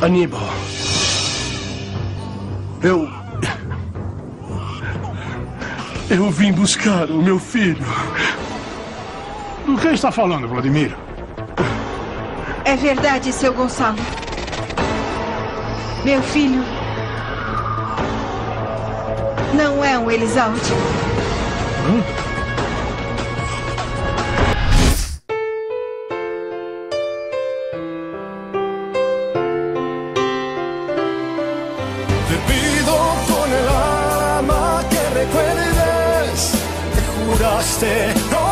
Aníbal. Eu. Eu vim buscar o meu filho. Do que está falando, Vladimir? É verdade, seu Gonçalo. Meu filho. Não é um Elisalde. Hum? Te pido con el alma que recuerdes que juraste no